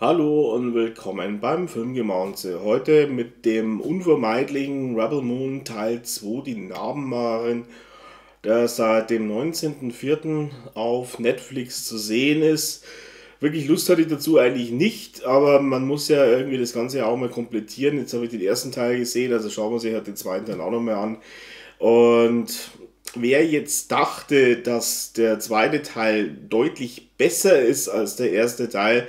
Hallo und willkommen beim Filmgemaunze. Heute mit dem unvermeidlichen Rebel Moon Teil 2, die Narbenmarin, der seit dem 19.04. auf Netflix zu sehen ist. Wirklich Lust hatte ich dazu eigentlich nicht, aber man muss ja irgendwie das Ganze auch mal komplettieren. Jetzt habe ich den ersten Teil gesehen, also schauen wir sich halt den zweiten Teil auch nochmal an. Und wer jetzt dachte, dass der zweite Teil deutlich besser ist als der erste Teil,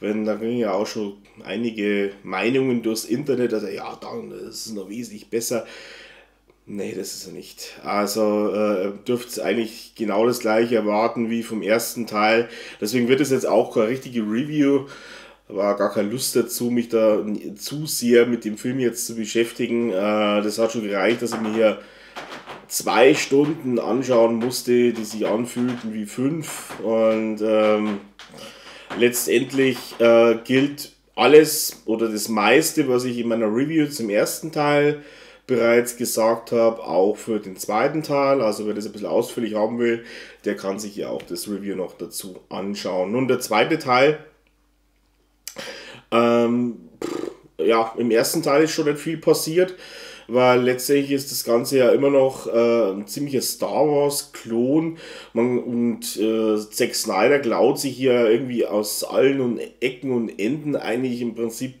wenn da gingen ja auch schon einige Meinungen durchs Internet, also ja, dann ist es noch wesentlich besser. Nee, das ist er nicht. Also äh, dürft eigentlich genau das gleiche erwarten wie vom ersten Teil. Deswegen wird es jetzt auch keine richtige Review. War gar keine Lust dazu, mich da zu sehr mit dem Film jetzt zu beschäftigen. Äh, das hat schon gereicht, dass ich mir hier zwei Stunden anschauen musste, die sich anfühlten wie fünf. Und ähm, letztendlich äh, gilt alles oder das meiste, was ich in meiner Review zum ersten Teil bereits gesagt habe, auch für den zweiten Teil. Also wer das ein bisschen ausführlich haben will, der kann sich ja auch das Review noch dazu anschauen. Nun der zweite Teil. Ähm, ja, im ersten Teil ist schon nicht viel passiert weil letztendlich ist das Ganze ja immer noch äh, ein ziemlicher Star Wars-Klon. Und äh, Zack Snyder klaut sich hier irgendwie aus allen und Ecken und Enden eigentlich im Prinzip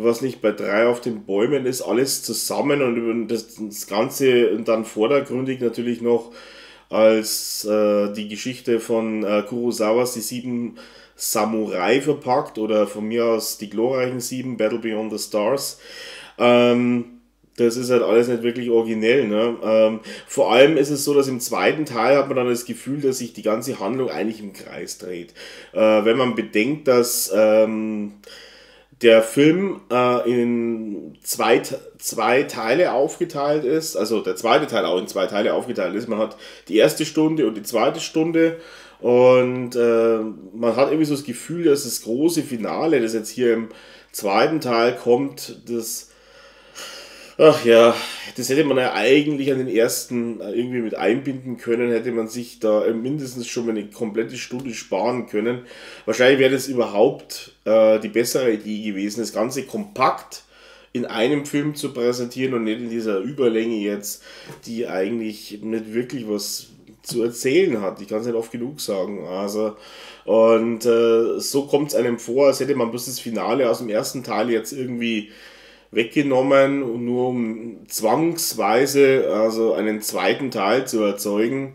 was nicht bei drei auf den Bäumen ist, alles zusammen und das, das Ganze dann vordergründig natürlich noch als äh, die Geschichte von äh, Kurosawas, die sieben Samurai verpackt oder von mir aus die glorreichen sieben, Battle Beyond the Stars. Ähm, das ist halt alles nicht wirklich originell. Ne? Ähm, vor allem ist es so, dass im zweiten Teil hat man dann das Gefühl, dass sich die ganze Handlung eigentlich im Kreis dreht. Äh, wenn man bedenkt, dass ähm, der Film äh, in zwei, zwei Teile aufgeteilt ist, also der zweite Teil auch in zwei Teile aufgeteilt ist. Man hat die erste Stunde und die zweite Stunde und äh, man hat irgendwie so das Gefühl, dass das große Finale, das jetzt hier im zweiten Teil kommt, das Ach ja, das hätte man ja eigentlich an den ersten äh, irgendwie mit einbinden können, hätte man sich da äh, mindestens schon mal eine komplette Stunde sparen können. Wahrscheinlich wäre das überhaupt äh, die bessere Idee gewesen, das Ganze kompakt in einem Film zu präsentieren und nicht in dieser Überlänge jetzt, die eigentlich nicht wirklich was zu erzählen hat. Ich kann es nicht oft genug sagen. Also, und äh, so kommt es einem vor, als hätte man bloß das Finale aus dem ersten Teil jetzt irgendwie weggenommen, und nur um zwangsweise also einen zweiten Teil zu erzeugen,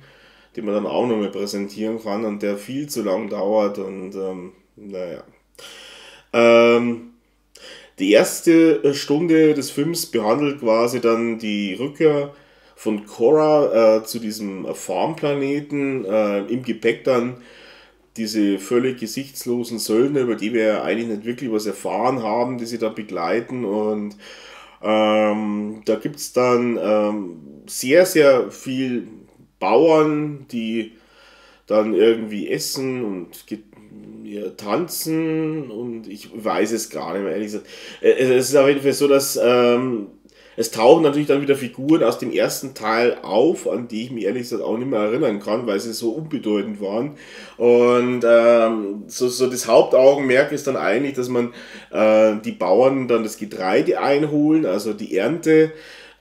den man dann auch noch mal präsentieren kann und der viel zu lang dauert und ähm, naja. Ähm, die erste Stunde des Films behandelt quasi dann die Rückkehr von Cora äh, zu diesem Farmplaneten, äh, im Gepäck dann diese völlig gesichtslosen Söldner, über die wir ja eigentlich nicht wirklich was erfahren haben, die sie da begleiten. Und ähm, da gibt es dann ähm, sehr, sehr viel Bauern, die dann irgendwie essen und ja, tanzen und ich weiß es gar nicht mehr, ehrlich gesagt. Äh, es ist auf jeden Fall so, dass ähm, es tauchen natürlich dann wieder Figuren aus dem ersten Teil auf, an die ich mich ehrlich gesagt auch nicht mehr erinnern kann, weil sie so unbedeutend waren. Und ähm, so, so das Hauptaugenmerk ist dann eigentlich, dass man äh, die Bauern dann das Getreide einholen, also die Ernte,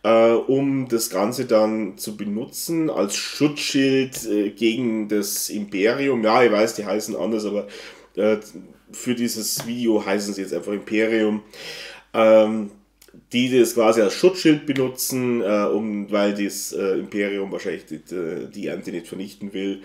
äh, um das Ganze dann zu benutzen als Schutzschild äh, gegen das Imperium. Ja, ich weiß, die heißen anders, aber äh, für dieses Video heißen sie jetzt einfach Imperium. Ähm, die das quasi als Schutzschild benutzen, äh, um, weil das äh, Imperium wahrscheinlich die, die Ernte nicht vernichten will.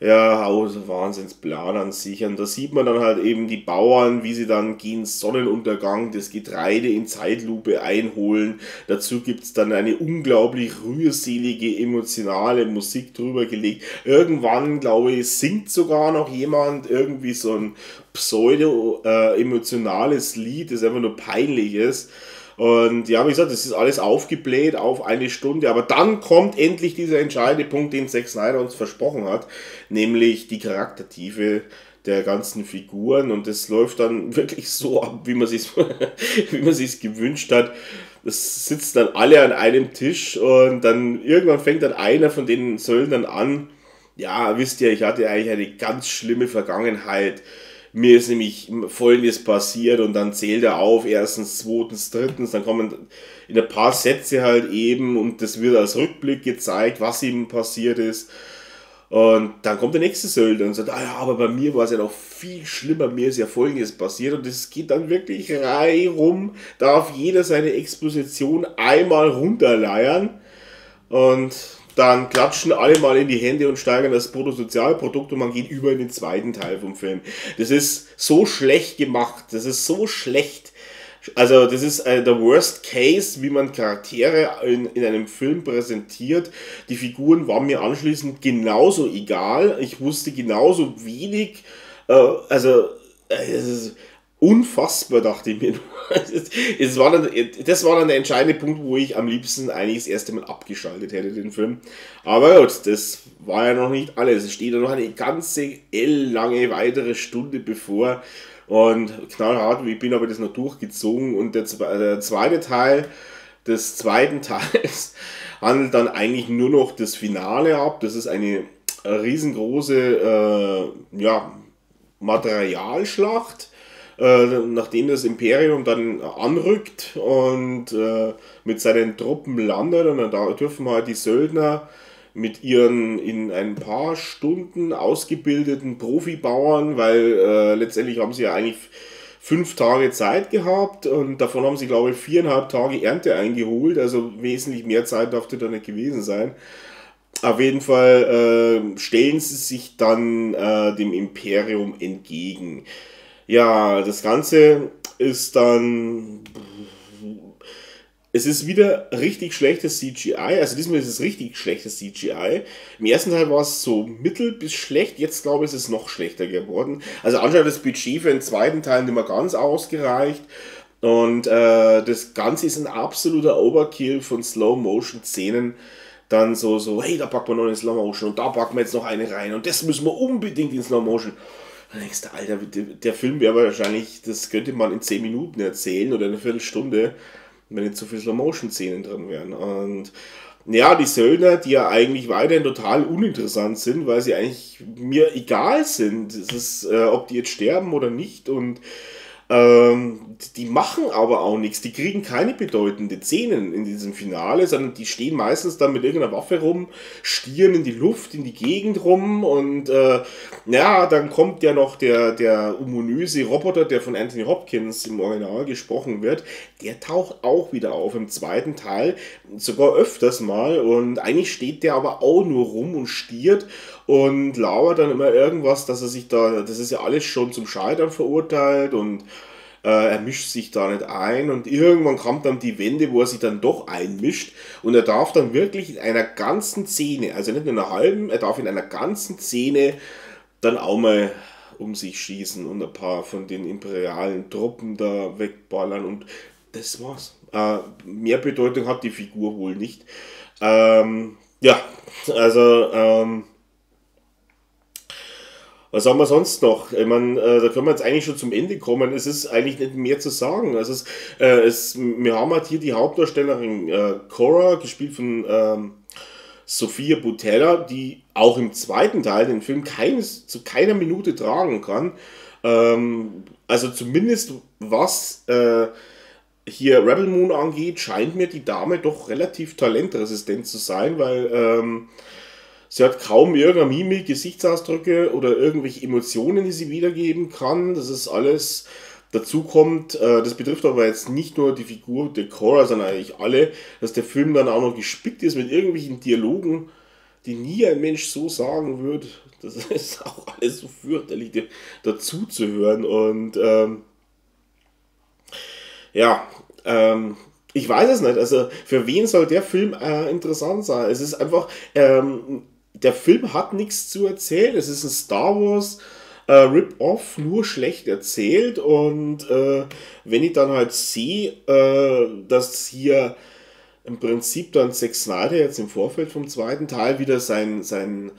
Ja, auch Wahnsinnsplan an sich. Und da sieht man dann halt eben die Bauern, wie sie dann gegen Sonnenuntergang das Getreide in Zeitlupe einholen. Dazu gibt es dann eine unglaublich rührselige, emotionale Musik drüber gelegt. Irgendwann, glaube ich, singt sogar noch jemand irgendwie so ein pseudo-emotionales äh, Lied, das einfach nur peinlich ist. Und ja, wie gesagt, das ist alles aufgebläht auf eine Stunde, aber dann kommt endlich dieser entscheidende Punkt, den Zack Snyder uns versprochen hat, nämlich die Charaktertiefe der ganzen Figuren und das läuft dann wirklich so ab, wie man sich wie man sich gewünscht hat. Das sitzt dann alle an einem Tisch und dann irgendwann fängt dann einer von den Söldnern an. Ja, wisst ihr, ich hatte eigentlich eine ganz schlimme Vergangenheit mir ist nämlich folgendes passiert und dann zählt er auf, erstens, zweitens, drittens, dann kommen in ein paar Sätze halt eben und das wird als Rückblick gezeigt, was ihm passiert ist. Und dann kommt der nächste Söldner und sagt, ah ja, aber bei mir war es ja noch viel schlimmer, mir ist ja folgendes passiert und es geht dann wirklich reihum, darf jeder seine Exposition einmal runterleiern und dann klatschen alle mal in die Hände und steigern das Bruttosozialprodukt und man geht über in den zweiten Teil vom Film. Das ist so schlecht gemacht, das ist so schlecht. Also das ist äh, der Worst Case, wie man Charaktere in, in einem Film präsentiert. Die Figuren waren mir anschließend genauso egal. Ich wusste genauso wenig. Äh, also äh, unfassbar, dachte ich mir. Es war dann, das war dann der entscheidende Punkt, wo ich am liebsten eigentlich das erste Mal abgeschaltet hätte, den Film. Aber gut, das war ja noch nicht alles. Es steht ja noch eine ganze lange weitere Stunde bevor. Und knallhart, ich bin aber das noch durchgezogen. Und der, der zweite Teil des zweiten Teils handelt dann eigentlich nur noch das Finale ab. Das ist eine riesengroße äh, ja, Materialschlacht äh, nachdem das Imperium dann anrückt und äh, mit seinen Truppen landet, und dann dürfen halt die Söldner mit ihren in ein paar Stunden ausgebildeten Profibauern, weil äh, letztendlich haben sie ja eigentlich fünf Tage Zeit gehabt und davon haben sie, glaube ich, viereinhalb Tage Ernte eingeholt, also wesentlich mehr Zeit dürfte da nicht gewesen sein. Auf jeden Fall äh, stellen sie sich dann äh, dem Imperium entgegen. Ja, das Ganze ist dann. Es ist wieder richtig schlechtes CGI. Also diesmal ist es richtig schlechtes CGI. Im ersten Teil war es so mittel bis schlecht. Jetzt glaube ich, ist es noch schlechter geworden. Also anscheinend das Budget für den zweiten Teil nicht mehr ganz ausgereicht. Und äh, das Ganze ist ein absoluter Overkill von Slow-Motion-Szenen. Dann so, so, hey, da packen wir noch eine Slow-Motion und da packen wir jetzt noch eine rein und das müssen wir unbedingt in Slow-Motion. Dann denkst du, Alter, der Film wäre wahrscheinlich, das könnte man in 10 Minuten erzählen oder eine Viertelstunde, wenn nicht so viele Slow-Motion-Szenen drin wären. Und ja, die Söldner, die ja eigentlich weiterhin total uninteressant sind, weil sie eigentlich mir egal sind. Das ist, äh, ob die jetzt sterben oder nicht. Und ähm, die machen aber auch nichts. Die kriegen keine bedeutende Szenen in diesem Finale, sondern die stehen meistens dann mit irgendeiner Waffe rum, stieren in die Luft, in die Gegend rum und äh, ja, dann kommt ja noch der, der ominöse Roboter, der von Anthony Hopkins im Original gesprochen wird. Der taucht auch wieder auf im zweiten Teil, sogar öfters mal und eigentlich steht der aber auch nur rum und stiert und lauert dann immer irgendwas, dass er sich da, das ist ja alles schon zum Scheitern verurteilt und äh, er mischt sich da nicht ein und irgendwann kommt dann die Wende, wo er sich dann doch einmischt und er darf dann wirklich in einer ganzen Szene, also nicht in einer halben, er darf in einer ganzen Szene dann auch mal um sich schießen und ein paar von den imperialen Truppen da wegballern und das war's. Äh, mehr Bedeutung hat die Figur wohl nicht. Ähm, ja, also ähm, was haben wir sonst noch? Ich meine, äh, da können wir jetzt eigentlich schon zum Ende kommen. Es ist eigentlich nicht mehr zu sagen. Es äh, es, wir haben halt hier die Hauptdarstellerin äh, Cora, gespielt von ähm, Sophia Butella, die auch im zweiten Teil den Film keines, zu keiner Minute tragen kann. Ähm, also zumindest was äh, hier Rebel Moon angeht, scheint mir die Dame doch relativ talentresistent zu sein, weil ähm, Sie hat kaum irgendeine Mimik, Gesichtsausdrücke oder irgendwelche Emotionen, die sie wiedergeben kann. Das ist alles. Dazu kommt, äh, das betrifft aber jetzt nicht nur die Figur der Cora, sondern eigentlich alle, dass der Film dann auch noch gespickt ist mit irgendwelchen Dialogen, die nie ein Mensch so sagen würde. Das ist auch alles so fürchterlich, dazu zu hören. Und ähm, ja, ähm, ich weiß es nicht. Also für wen soll der Film äh, interessant sein? Es ist einfach ähm, der Film hat nichts zu erzählen. Es ist ein Star Wars äh, Rip-Off, nur schlecht erzählt. Und äh, wenn ich dann halt sehe, äh, dass hier im Prinzip dann Zack Snyder jetzt im Vorfeld vom zweiten Teil wieder sein, sein,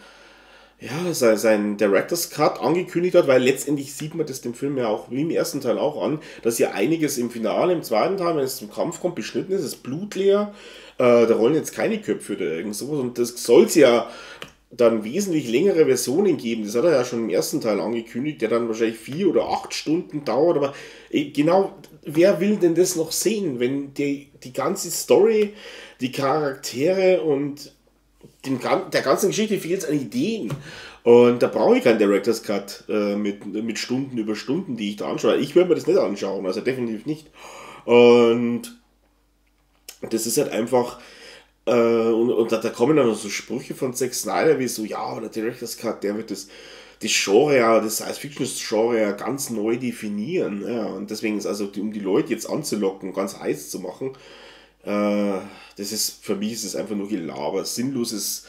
ja, sein, Director's Cut angekündigt hat, weil letztendlich sieht man das dem Film ja auch wie im ersten Teil auch an, dass ja einiges im Finale, im zweiten Teil, wenn es zum Kampf kommt, beschnitten ist, ist blutleer. Äh, da rollen jetzt keine Köpfe oder irgend sowas und das soll es ja dann wesentlich längere Versionen geben. Das hat er ja schon im ersten Teil angekündigt, der dann wahrscheinlich vier oder acht Stunden dauert. Aber äh, genau, wer will denn das noch sehen, wenn die, die ganze Story, die Charaktere und dem, der ganzen Geschichte fehlt es an Ideen. Und da brauche ich keinen Director's Cut äh, mit, mit Stunden über Stunden, die ich da anschaue. Ich würde mir das nicht anschauen, also definitiv nicht. Und das ist halt einfach, äh, und, und da, da, kommen dann so Sprüche von Zack Snyder wie so, ja, der Director's Cut, der wird das, das Genre, das Science-Fiction-Genre ganz neu definieren. Ja, und deswegen ist also, um die Leute jetzt anzulocken, ganz heiß zu machen, äh, das ist, für mich ist es einfach nur Gelaber, sinnloses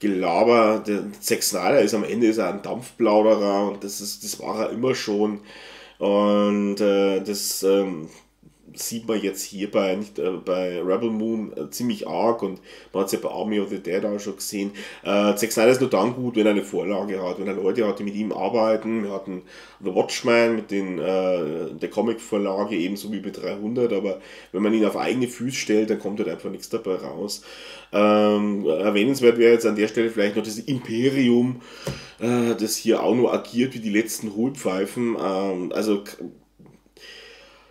Gelaber. Der Zack Snyder ist am Ende ist er ein Dampfplauderer und das, ist, das war er immer schon. Und äh, das, ähm, sieht man jetzt hier bei, nicht, äh, bei Rebel Moon äh, ziemlich arg und man hat es ja bei Army of the Dead auch schon gesehen. Äh, Zack Snyder ist nur dann gut, wenn er eine Vorlage hat, wenn er Leute hat, die mit ihm arbeiten. Wir hatten The Watchman mit den, äh, der Comic-Vorlage ebenso wie bei 300, aber wenn man ihn auf eigene Füße stellt, dann kommt halt einfach nichts dabei raus. Ähm, erwähnenswert wäre jetzt an der Stelle vielleicht noch das Imperium, äh, das hier auch nur agiert wie die letzten Hohlpfeifen. Ähm, also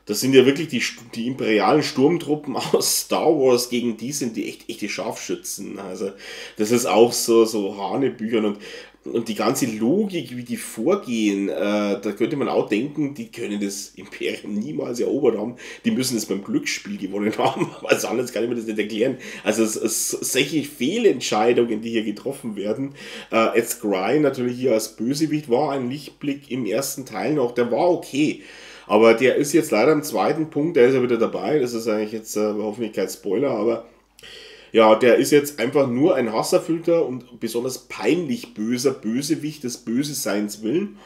das sind ja wirklich die, die imperialen Sturmtruppen aus Star Wars, gegen die sind die echt echte Scharfschützen. Also das ist auch so, so Hanebüchern und, und die ganze Logik, wie die vorgehen, äh, da könnte man auch denken, die können das Imperium niemals erobert haben. Die müssen es beim Glücksspiel gewonnen haben. Was anderes kann ich mir das nicht erklären. Also es, es solche Fehlentscheidungen, die hier getroffen werden. Äh, Ed Skrein natürlich hier als Bösewicht war ein Lichtblick im ersten Teil noch, der war okay. Aber der ist jetzt leider im zweiten Punkt, der ist ja wieder dabei. Das ist eigentlich jetzt äh, hoffentlich kein Spoiler, aber ja, der ist jetzt einfach nur ein hasserfüllter und besonders peinlich böser Bösewicht des Böseseins willen.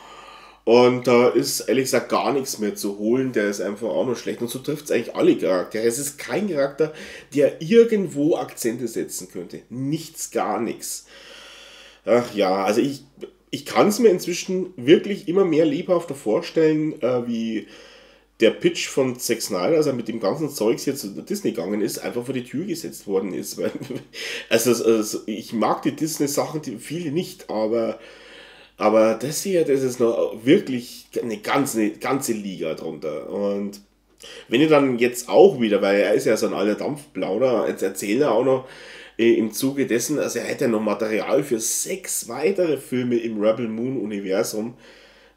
Und da ist ehrlich gesagt gar nichts mehr zu holen. Der ist einfach auch noch schlecht. Und so trifft es eigentlich alle Charaktere. Es ist kein Charakter, der irgendwo Akzente setzen könnte. Nichts, gar nichts. Ach ja, also ich, ich kann es mir inzwischen wirklich immer mehr lebhafter vorstellen, äh, wie der Pitch von Zack Snyder, als er mit dem ganzen Zeugs jetzt zu Disney gegangen ist, einfach vor die Tür gesetzt worden ist. Also, also ich mag die Disney-Sachen, viele nicht, aber, aber das hier, das ist noch wirklich eine ganze, ganze Liga drunter. Und wenn ihr dann jetzt auch wieder, weil er ist ja so ein alter Dampfplauder, jetzt erzählt er auch noch, im Zuge dessen, also er hätte noch Material für sechs weitere Filme im Rebel Moon Universum.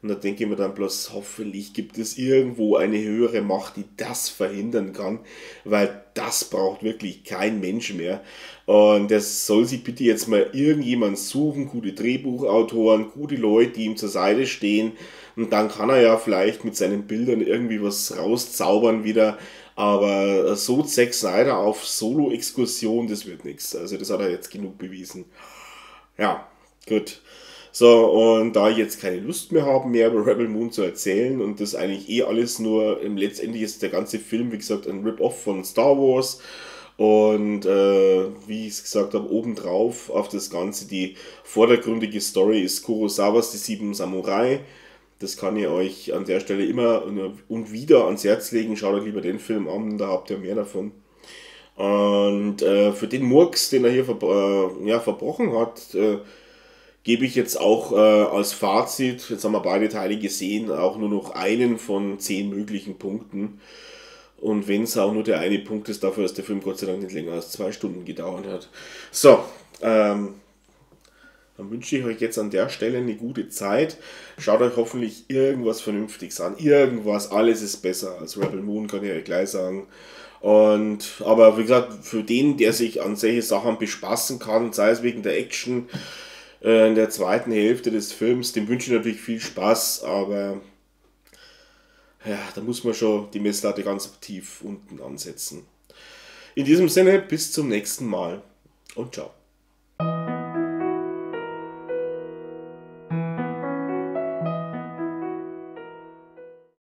Und da denke ich mir dann bloß, hoffentlich gibt es irgendwo eine höhere Macht, die das verhindern kann, weil das braucht wirklich kein Mensch mehr. Und das soll sich bitte jetzt mal irgendjemand suchen, gute Drehbuchautoren, gute Leute, die ihm zur Seite stehen. Und dann kann er ja vielleicht mit seinen Bildern irgendwie was rauszaubern wieder, aber so Zack Snyder auf Solo-Exkursion, das wird nichts. Also das hat er jetzt genug bewiesen. Ja, gut. So, und da ich jetzt keine Lust mehr habe, mehr über Rebel Moon zu erzählen und das eigentlich eh alles nur, im letztendlich ist der ganze Film, wie gesagt, ein Rip-Off von Star Wars. Und äh, wie ich es gesagt habe, obendrauf auf das Ganze die vordergründige Story ist Kurosawas Die Sieben Samurai das kann ich euch an der Stelle immer und wieder ans Herz legen. Schaut euch lieber den Film an, da habt ihr mehr davon. Und äh, für den Murks, den er hier ver äh, ja, verbrochen hat, äh, gebe ich jetzt auch äh, als Fazit, jetzt haben wir beide Teile gesehen, auch nur noch einen von zehn möglichen Punkten. Und wenn es auch nur der eine Punkt ist, dafür, dass der Film Gott sei Dank nicht länger als zwei Stunden gedauert hat. So, ähm, dann wünsche ich euch jetzt an der Stelle eine gute Zeit. Schaut euch hoffentlich irgendwas Vernünftiges an. Irgendwas, alles ist besser als Rebel Moon, kann ich euch gleich sagen. Und, aber wie gesagt, für den, der sich an solche Sachen bespaßen kann, sei es wegen der Action äh, in der zweiten Hälfte des Films, dem wünsche ich natürlich viel Spaß, aber ja, da muss man schon die Messlatte ganz tief unten ansetzen. In diesem Sinne, bis zum nächsten Mal und ciao.